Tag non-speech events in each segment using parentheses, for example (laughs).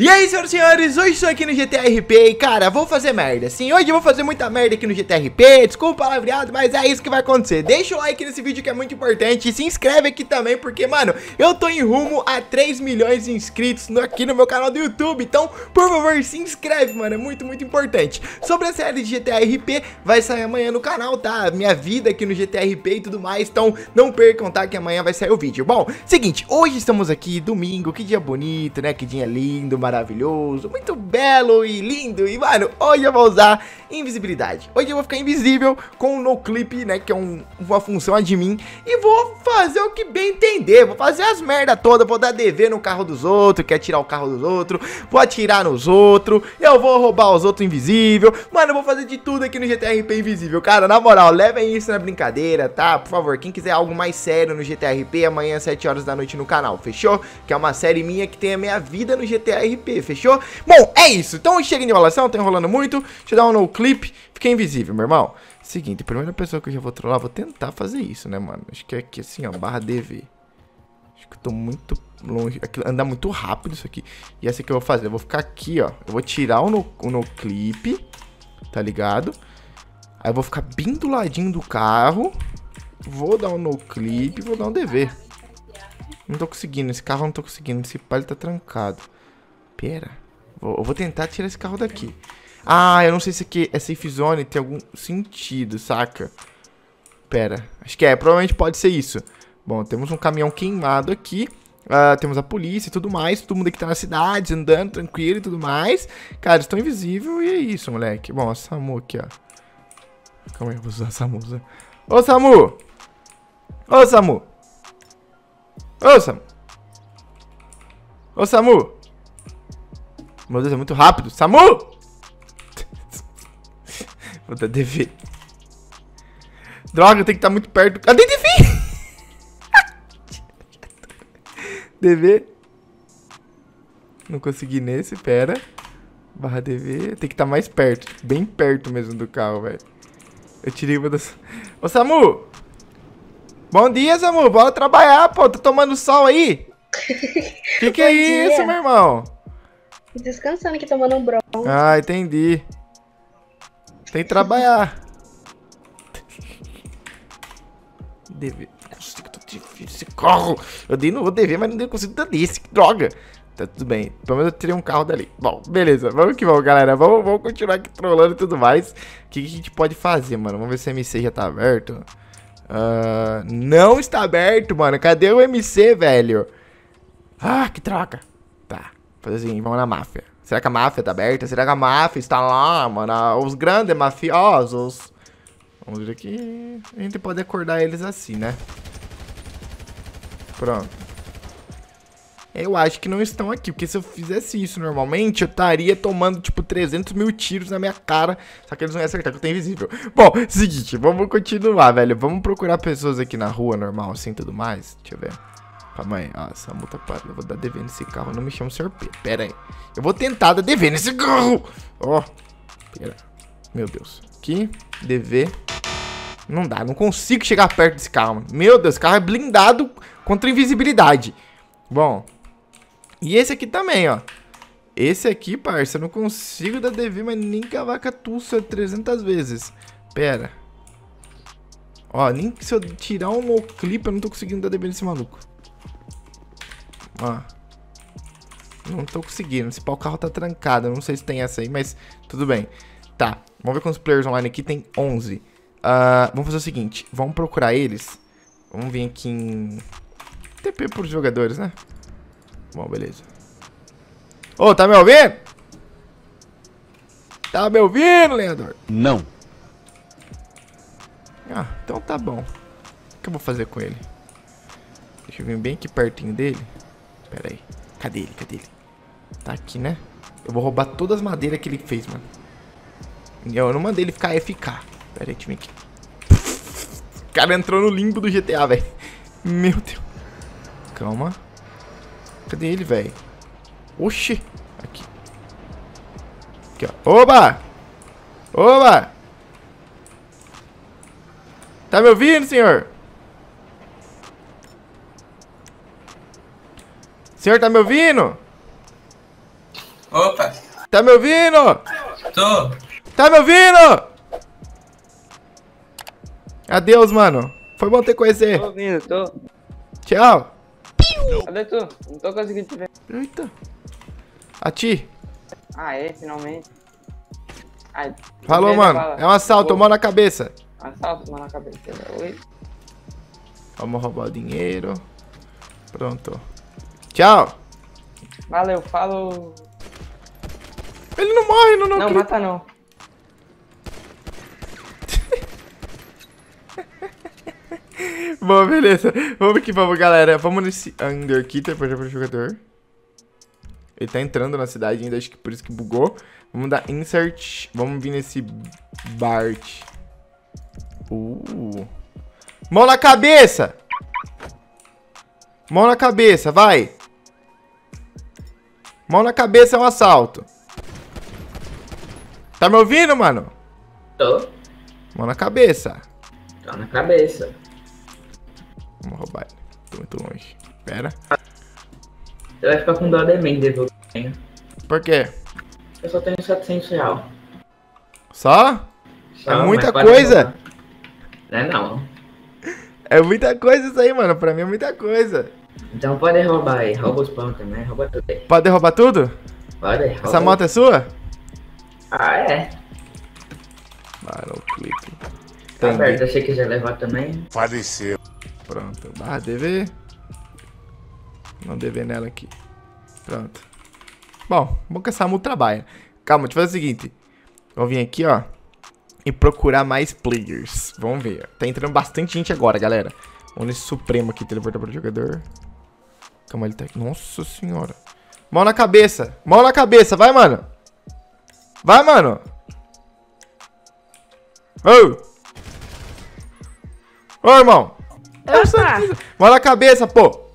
E aí, senhoras e senhores, hoje estou aqui no GTRP e, cara, vou fazer merda. Sim, hoje vou fazer muita merda aqui no GTRP, desculpa o palavreado, mas é isso que vai acontecer. Deixa o like nesse vídeo que é muito importante e se inscreve aqui também, porque, mano, eu tô em rumo a 3 milhões de inscritos no, aqui no meu canal do YouTube. Então, por favor, se inscreve, mano, é muito, muito importante. Sobre a série de GTRP, vai sair amanhã no canal, tá? Minha vida aqui no GTRP e tudo mais, então não percam, tá? Que amanhã vai sair o vídeo. Bom, seguinte, hoje estamos aqui, domingo, que dia bonito, né? Que dia lindo, maravilhoso maravilhoso, muito belo e lindo. E, mano, hoje eu vou usar invisibilidade. Hoje eu vou ficar invisível com o NoClip, né, que é um, uma função admin. E vou fazer o que bem entender. Vou fazer as merda toda, vou dar DV no carro dos outros, quer tirar o carro dos outros. Vou atirar nos outros, eu vou roubar os outros invisível. Mano, eu vou fazer de tudo aqui no GTRP invisível. Cara, na moral, levem isso na brincadeira, tá? Por favor, quem quiser algo mais sério no GTRP, amanhã às 7 horas da noite no canal, fechou? Que é uma série minha que tem a minha vida no GTRP RP, fechou? Bom, é isso. Então chega de enrolação, tá enrolando muito. Deixa eu dar um no clip. Fiquei invisível, meu irmão. Seguinte, primeira pessoa que eu já vou trollar, vou tentar fazer isso, né, mano? Acho que é aqui assim, ó, barra DV. Acho que eu tô muito longe. Andar muito rápido isso aqui. E essa que eu vou fazer, eu vou ficar aqui, ó. Eu vou tirar o no, o no clip, tá ligado? Aí eu vou ficar bem do ladinho do carro. Vou dar um no clip vou dar um DV. Não tô conseguindo, esse carro não tô conseguindo. Esse palho tá trancado. Pera. Vou, eu vou tentar tirar esse carro daqui. Ah, eu não sei se aqui é safe zone tem algum sentido, saca? Pera. Acho que é. Provavelmente pode ser isso. Bom, temos um caminhão queimado aqui. Uh, temos a polícia e tudo mais. Todo mundo aqui tá na cidade, andando tranquilo e tudo mais. Cara, estou invisível e é isso, moleque. Bom, a Samu aqui, ó. Calma aí, eu vou usar a Samu. Ô, Samu! Ô, Samu! Ô, Samu! Ô, Samu! Meu Deus, é muito rápido. Samu! Vou dar DV. Droga, tem que estar muito perto. Cadê DV? (laughs) DV. Não consegui nesse, pera. Barra DV. Tem que estar mais perto. Bem perto mesmo do carro, velho. Eu tirei uma das... Ô, Samu! Bom dia, Samu. Bora trabalhar, pô. Tá tomando sol aí? (laughs) que que é dia. isso, meu irmão? Descansando aqui, tomando um bronze. Ah, entendi. Tem que trabalhar. Dever. Consigo, tô difícil esse carro. Eu dei no vou dever, mas não dei consigo dar desse. Que droga. Tá tudo bem. Pelo menos eu tirei um carro dali. Bom, beleza. Vamos que vamos, galera. Vamos, vamos continuar aqui trolando e tudo mais. O que, que a gente pode fazer, mano? Vamos ver se o MC já tá aberto. Uh, não está aberto, mano. Cadê o MC, velho? Ah, que troca. Fazer assim, vamos na máfia. Será que a máfia tá aberta? Será que a máfia está lá, mano? Ah, os grandes mafiosos. Vamos ver aqui. A gente pode acordar eles assim, né? Pronto. Eu acho que não estão aqui, porque se eu fizesse isso normalmente, eu estaria tomando, tipo, 300 mil tiros na minha cara, só que eles não iam acertar, que eu tenho invisível. Bom, seguinte, vamos continuar, velho. Vamos procurar pessoas aqui na rua, normal, assim, tudo mais. Deixa eu ver. Calma aí. Ah, essa multa para. Eu vou dar DV nesse carro. Não me chama Sr. P. Pera aí. Eu vou tentar dar DV nesse carro. Ó. Oh. Pera. Meu Deus. Aqui. DV. Não dá. Não consigo chegar perto desse carro, mano. Meu Deus. Esse carro é blindado contra invisibilidade. Bom. E esse aqui também, ó. Esse aqui, parça, eu não consigo dar DV, mas nem que a vaca tussa 300 vezes. Pera. Ó, nem se eu tirar um no clip, eu não tô conseguindo dar DV nesse maluco. Ó. Não tô conseguindo. Esse pau carro tá trancado. Não sei se tem essa aí, mas tudo bem. Tá. Vamos ver quantos players online aqui. Tem 11. Uh, ah, vamos fazer o seguinte. Vamos procurar eles. Vamos vir aqui em... TP por jogadores, né? Bom, beleza. Ô, oh, tá me ouvindo? Tá me ouvindo, Leandro? Não. Ah, então tá bom. O que eu vou fazer com ele? Deixa eu vir bem aqui pertinho dele. Pera aí. Cadê ele? Cadê ele? Tá aqui, né? Eu vou roubar todas as madeiras que ele fez, mano. Eu não mandei ele ficar FK. Pera aí, time aqui. O cara entrou no limbo do GTA, velho. Meu Deus. Calma. Cadê ele, velho? Oxi. Aqui. Aqui, ó. Oba! Oba! Tá me ouvindo, senhor? Senhor tá me ouvindo? Opa, Tá me ouvindo? tô. Tá me ouvindo? Adeus, mano. Foi bom te conhecer. Tô ouvindo, tô. Tchau. Cadê tu? Não tô conseguindo te ver. Eita. A ti. Ah, é, finalmente. Ai, Falou, mano. fala. É um assalto, mão na cabeça. Assalto, mano, na cabeça. Oi. Vamos roubar o dinheiro. Pronto. Tchau. Valeu, falou. Ele não morre, não, não. Não, mata não. (laughs) Bom, beleza. Vamos que vamos, galera. Vamos nesse Underkeeper para o jogador. Ele tá entrando na cidade ainda, acho que por isso que bugou. Vamos dar insert. Vamos vir nesse Bart. Uh. Mão na cabeça! Mão na cabeça, vai! Mão na cabeça é um assalto. Tá me ouvindo, mano? Tô. Mão na cabeça. Tá na cabeça. Vamos roubar ele. Tô muito longe. Pera. Você vai ficar com dó de mim. Eu Por quê? só tenho 700 real. Só? Só, É muita coisa. Não é não. (laughs) É muita coisa isso aí, mano. Pra mim é muita coisa. Então pode roubar aí. Rouba os pão também. Rouba tudo aí. Pode derrubar tudo? Pode, rouba. Essa moto é sua? Ah, é. Mano, o clipe. Tá aberto. Se você quiser levar também. Faleceu. Pronto. Barra DV. Não DV nela aqui. Pronto. Bom, bom que essa multa trabalha. Calma, deixa eu fazer o seguinte. Vamos vir aqui, ó. E procurar mais players. Vamos ver. Tá entrando bastante gente agora, galera. Vamos nesse Supremo aqui, teleportar para o jogador. Calma, ele tá aqui. Nossa senhora. Mão na cabeça. Mão na cabeça. Vai, mano. Vai, mano. Ô. Ô, irmão. Opa! Mão na cabeça, pô.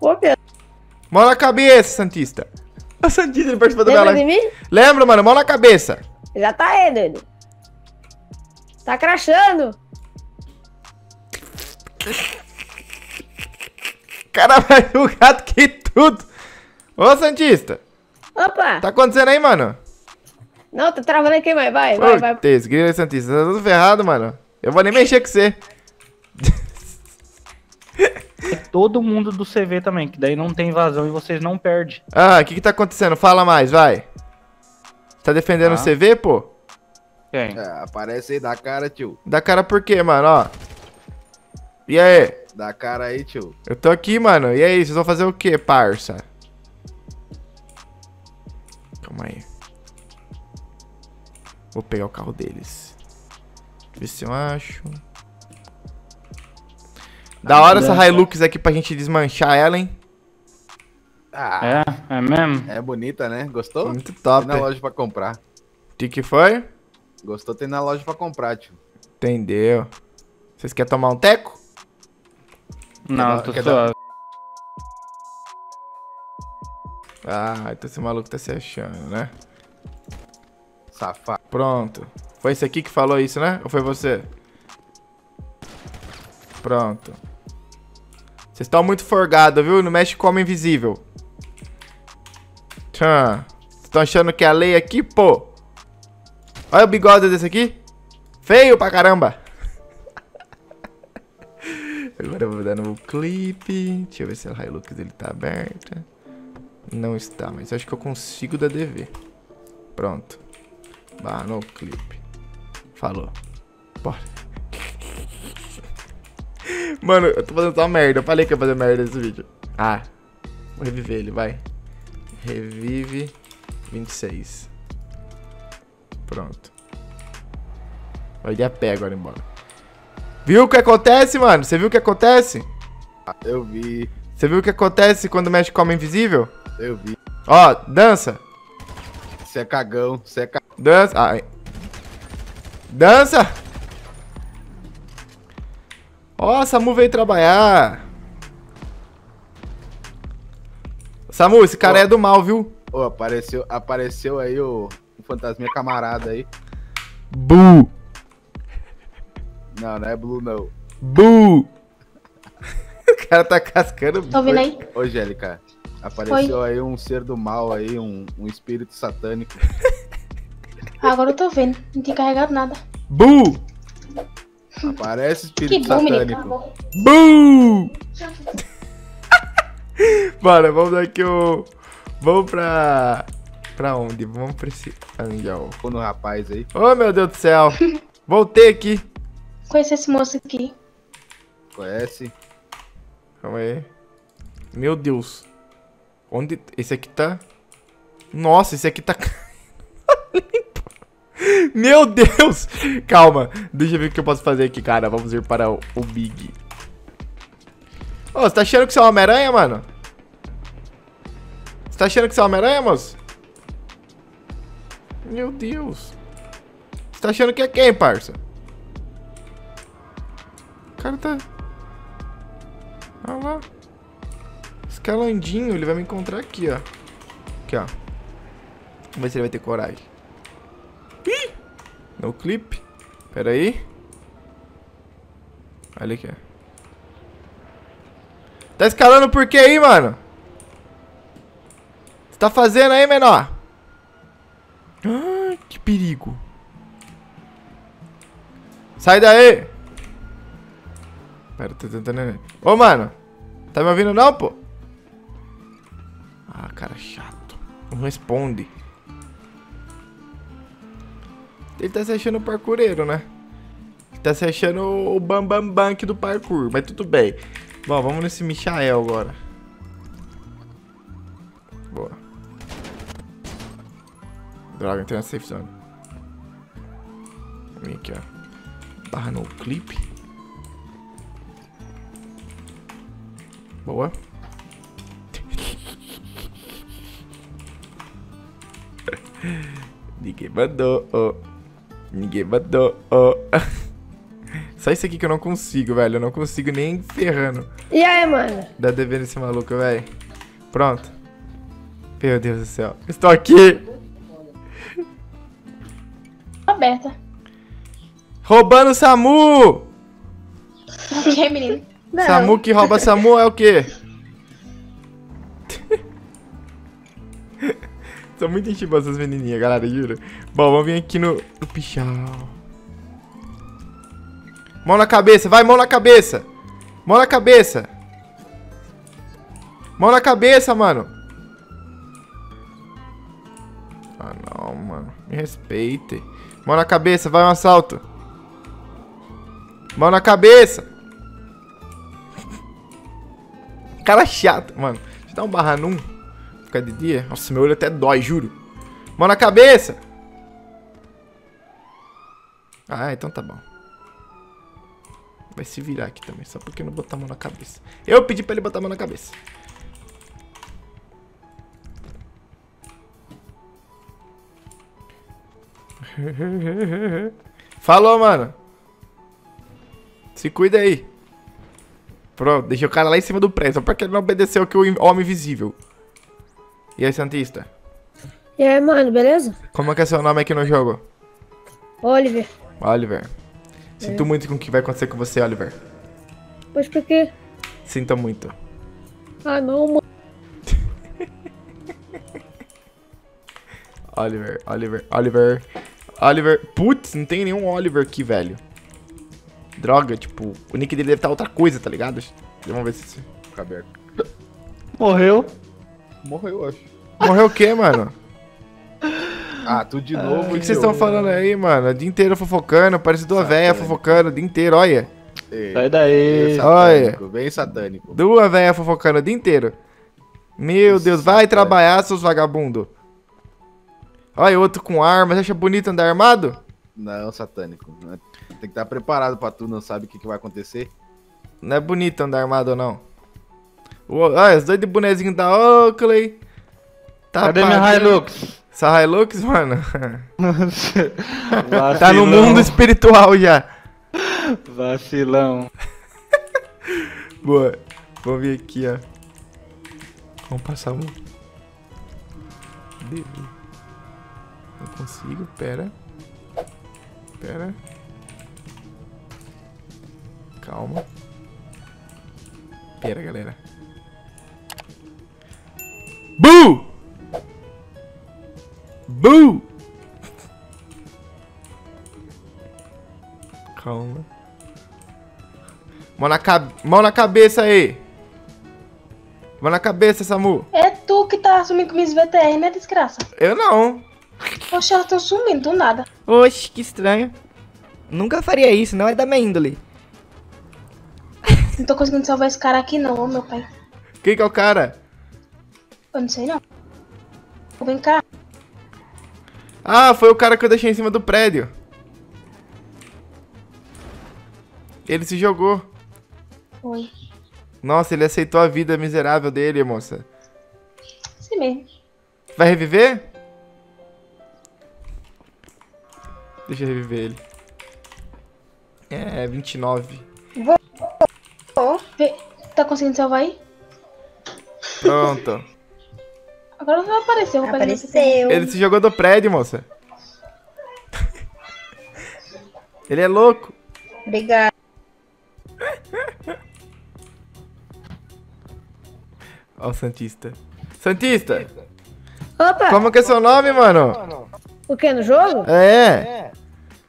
Ô, Pedro, Mão na cabeça, Santista. O Santista, ele participou da minha lembra de live. mim? Lembra, mano? Mão na cabeça. Já tá aí, doido. Tá crachando. O cara (laughs) vai jogar do que tudo. Ô, Santista. Opa! Tá acontecendo aí, mano? Não, tá travando aqui, mas vai, vai, vai. Putz, grila Santista. Tá tudo ferrado, mano. Eu vou nem mexer com você. todo mundo do CV também, que daí não tem invasão e vocês não perdem. Ah, o que que tá acontecendo? Fala mais, vai. Tá defendendo Ah. o CV, pô? Quem? É, aparece aí, dá cara, tio. Dá cara por quê, mano? Ó. E aí? Dá cara aí, tio. Eu tô aqui, mano. E aí, vocês vão fazer o quê, parça? Calma aí. Vou pegar o carro deles. Deixa eu ver se eu acho. Da hora essa Hilux aqui pra gente desmanchar ela, hein? Ah, É, é mesmo? é, bonita, né? Gostou? Muito Tem top. na loja pra comprar. O que que foi? Gostou, tem na loja pra comprar, tio. Entendeu. Vocês querem tomar um teco? Não, tô suave. Ah, então esse maluco tá se achando, né? Safado. Pronto. Foi esse aqui que falou isso, né? Ou foi você? Pronto. Vocês estão muito forgados, viu? Não mexe com homem invisível. Tchan. Vocês estão achando que é a lei aqui, pô? Olha o bigode desse aqui. Feio pra caramba. Agora eu vou dar no clipe. Deixa eu ver se a Hilux dele tá aberta. Não está, mas acho que eu consigo da DV. Pronto. Barra no clipe. Falou. Bora. (laughs) Mano, eu tô fazendo só merda. Eu falei que ia fazer merda nesse vídeo. Ah. Vou reviver ele, vai. Revive 26. Pronto. Vai de a pé agora embora. Viu o que acontece, mano? Você viu o que acontece? Eu vi, Você viu o que acontece quando mexe com homem invisível? eu vi. Ó, dança. Você é cagão, você é cagão. Dança. Ai. Dança! Ó, Samu veio trabalhar. Samu, esse cara Ó. é do mal, viu? Ô, apareceu, apareceu aí o, o fantasminha camarada aí. Bu! Não, não é Blue, não. Bu! (laughs) o cara tá cascando. Tá ouvindo aí? Ô, Jélica, Apareceu aí um ser do mal aí, um, um espírito satânico. Agora eu tô vendo. Não tinha carregado nada. Bu! Aparece Que espírito menino. satânico. Bu! (laughs) Bora, vamos aqui o. Vamos pra. Pra onde? Vamos pra esse anel. Ficou no rapaz aí. Oh meu Deus do céu! (laughs) Voltei aqui. Conheci esse moço aqui. Conhece? Calma aí. Meu Deus. Onde. Esse aqui tá. Nossa, esse aqui tá. (laughs) Meu Deus! Calma, deixa eu ver o que eu posso fazer aqui, cara. Vamos ir para o, Big. Ô, você tá achando que você é Homem-Aranha, mano? Você tá achando que você é Homem-Aranha, moço? Meu Deus. Você tá achando que é quem, parça? Cara tá. Olha lá. Escalandinho, ele vai me encontrar aqui, ó. Aqui, ó. Vamos ver se ele vai ter coragem. Ih! No clip. Pera aí. Olha aqui, ó. Tá escalando por que aí, mano? Você tá fazendo aí, menor? Ah, que perigo. Sai daí. Pera, tentando... Ô, mano. Tá me ouvindo não, pô? Ah, cara chato. Não responde. Ele tá se achando parkoureiro, né? Ele tá se achando o bam, bam aqui do parkour, mas tudo bem. Bom, vamos nesse Michael agora. Boa. Droga, entrei na safe zone. Vem aqui, ó. Barra no clipe. Boa. (laughs) Ninguém mandou, oh. Ninguém mandou, oh. (laughs) Só isso aqui que eu não consigo, velho. Eu não consigo nem ferrando. E aí, mano? Dá dever nesse maluco, velho. Pronto. Meu Deus do céu. Estou aqui. Aberta. Roubando o Samu. (laughs) Que, menino? Não. Samu que rouba Samu é o quê? (laughs) São muito enchidas essas menininhas, galera, juro. Bom, vamos vir aqui no, no pichal. Mão na cabeça, vai, mão na cabeça. Mão na cabeça. Mão na cabeça, mano. Ah, não, mano. Me respeite. Mão na cabeça, vai um assalto. Mão na cabeça. Cara chato, mano. Deixa eu dar um barra num. Ficar de dia. Nossa, meu olho até dói, juro. Mão na cabeça. Ah, então tá bom. Vai se virar aqui também, só porque não botar a mão na cabeça. Eu pedi pra ele botar a mão na cabeça. (laughs) Falou, mano. Se cuida aí. Pronto, deixei o cara lá em cima do prédio, só porque ele não obedeceu que o homem invisível. E aí, Santista? E aí, mano, beleza? Como é que é seu nome aqui no jogo? Oliver. Oliver. Sinto muito com o que vai acontecer com você, Oliver. Pois por quê? Sinto muito. Ah, não, mano. (laughs) Oliver, Oliver, Oliver, Oliver. Putz, não tem nenhum Oliver aqui, velho. Droga, tipo, o nick dele deve estar outra coisa, tá ligado? Vamos ver se. Fica aberto. Morreu. Morreu, eu acho. Morreu o quê, mano? (laughs) Ah, tudo de novo. O que, que vocês estão falando aí, mano? O dia inteiro fofocando, parece duas velhas fofocando o dia inteiro, olha. Sai daí. Satânico, bem satânico. Duas velhas fofocando o dia inteiro. Meu Deus, vai Satânico. trabalhar, seus vagabundos. Olha, outro com arma. Você acha bonito andar armado? Não, satânico. Tem que estar preparado pra tu, não sabe o que, que vai acontecer. Não é bonito andar armado ou não? Olha, os dois de bonezinho da Oakley. Tá Cadê minha Hilux? Essa Hilux, mano? (laughs) tá Vacilão. no mundo espiritual já. Vacilão. (laughs) Boa. Vamos vir aqui, ó. Vamos passar um. Não consigo, pera. Pera. Calma. Pera, galera. Bu! Bu! Calma. Mão na, cab... Mão na cabeça aí. Mão na cabeça, Samu. É tu que tá sumindo com minhas VTR, né, desgraça? Eu não. Poxa, elas tão sumindo do nada. Oxe, que estranho. Nunca faria isso, não é da minha índole. Não tô conseguindo salvar esse cara aqui não, meu pai. Quem que é o cara? Eu não sei não. Vem cá. Ah, foi o cara que eu deixei em cima do prédio. Ele se jogou. Oi. Nossa, ele aceitou a vida miserável dele, moça. Sim mesmo. Vai reviver? Deixa eu reviver ele. É, 29. Ó, vê. Tá conseguindo salvar aí? Pronto. Agora não apareceu. Vou Apareceu. Ele se jogou do prédio, moça. Ele é louco. Obrigada. Ó o Santista. Santista, Opa, como que é seu nome, mano? o que? No jogo? É,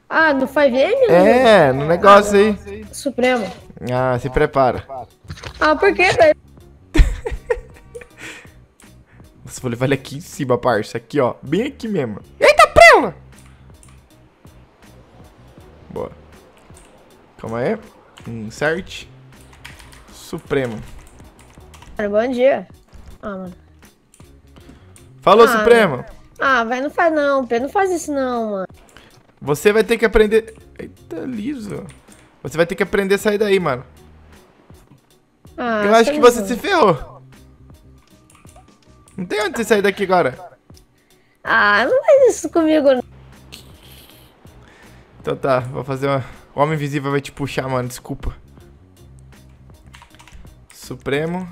Ah, no 5M? é, no negócio aí. Supremo. Ah, se prepara. Ah, por quê, velho? (laughs) Nossa, vou levar ele aqui em cima, parça. Aqui, ó. Bem aqui mesmo. Eita, prela! Boa. Calma aí. Insert. Supremo. Cara, bom dia. Ah, mano. Falou, Ah, Supremo. Ah, velho, não faz não, Pedro. Não faz isso não, mano. Você vai ter que aprender... Eita, liso. Você vai ter que aprender a sair daí, mano. Ah, Eu acho que você não. se ferrou. Não tem onde você sair daqui agora. Ah, não faz isso comigo, não. Então tá, vou fazer uma... O Homem Invisível vai te puxar, mano. Desculpa. Supremo.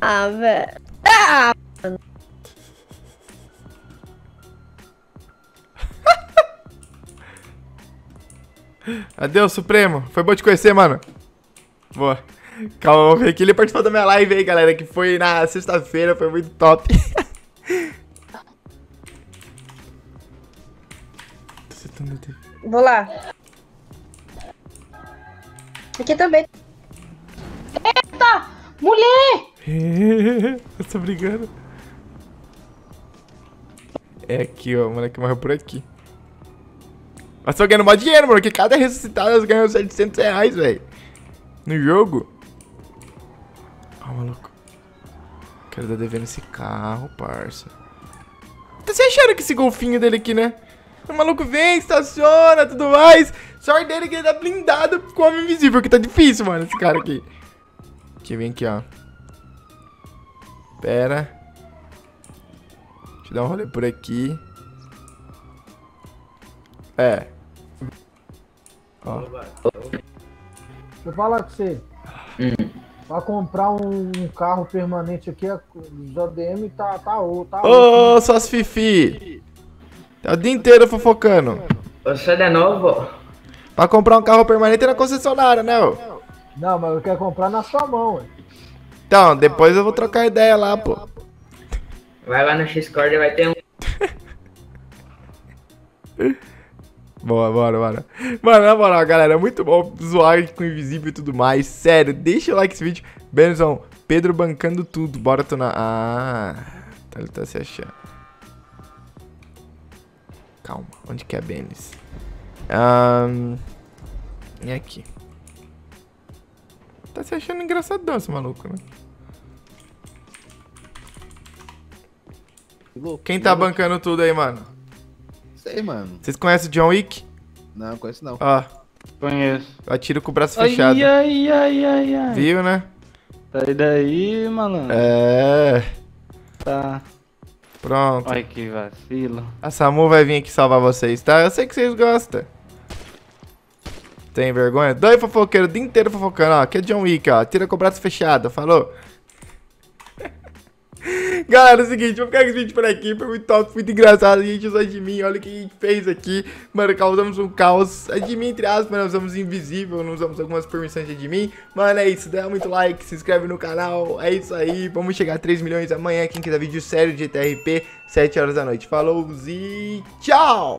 Ah, velho. Ah, Adeus, Supremo. Foi bom te conhecer, mano. Boa. Calma, vamos ver que ele participou da minha live aí, galera, que foi na sexta-feira, foi muito top. (laughs) Vou lá. Aqui também. Mulher! (laughs) Eu tô brigando. É aqui, ó. O moleque morreu por aqui. Mas tô ganhando mó dinheiro, mano. Que cada ressuscitado eles ganham 700 reais, velho. No jogo. Ó, maluco. Quero dar devendo esse carro, parça. Tá se achando que esse golfinho dele aqui, né? O maluco vem, estaciona, tudo mais. Sorte dele que ele tá blindado com o homem invisível, que tá difícil, mano, esse cara aqui. Aqui, vem aqui, ó. Pera. Deixa eu dar um rolê por aqui. É. eu falar com você. Pra comprar um, um carro permanente aqui, os ADM tá, tá, ô- tá Ô, suas fifi. Tá o dia inteiro fofocando. Você é de novo? Pra comprar um carro permanente na concessionária, né, ô? Não, mas eu quero comprar na sua mão, ué. Então, depois eu vou trocar ideia lá, pô. Vai lá no X-Cord e vai ter um. (laughs) Bora, bora, bora. Mano, na moral, galera, é muito bom zoar com o Invisível e tudo mais. Sério, deixa o like nesse vídeo. Benção, Pedro bancando tudo. Bora tu na... Ah, tá, ele tá se achando. Calma, onde que é Benis? Ahn... E aqui. Tá se achando engraçadão esse maluco, né? Quem tá bancando tudo aí, mano? Sei, mano. Vocês conhecem o John Wick? Não, conheço não. Ó, Conheço. atira com o braço Ai, fechado. ai, ai, ai, ai. Viu, né? Sai daí, malandro. É. Tá. Pronto. Ai, que vacilo. A Samu vai vir aqui salvar vocês, tá? Eu sei que vocês gostam. Tem vergonha? Dois fofoqueiros o dia inteiro fofocando, ó. Aqui é John Wick, ó. Tira com o braço fechado, falou? Galera, é o seguinte, vou ficar com esse vídeo por aqui. Foi muito top, muito engraçado. A gente usou a de mim, olha o que a gente fez aqui. Mano, causamos um caos. A de mim, entre aspas, nós usamos invisível, não usamos algumas permissões de mim. Mano, é isso. Dá muito like, se inscreve no canal. É isso aí. Vamos chegar a 3 milhões amanhã. Quem quiser vídeo sério de TRP, 7 horas da noite. Falou e tchau!